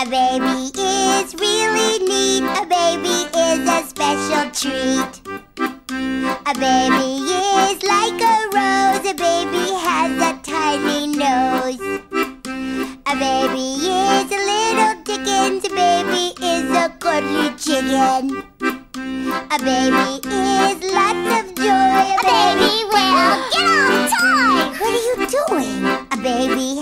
A baby is really neat. A baby is a special treat. A baby is like a rose. A baby has a tiny nose. A baby is a little dickens. A baby is a cuddly chicken. A baby is lots of joy. A, a baby, baby will get on toy. What are you doing? A baby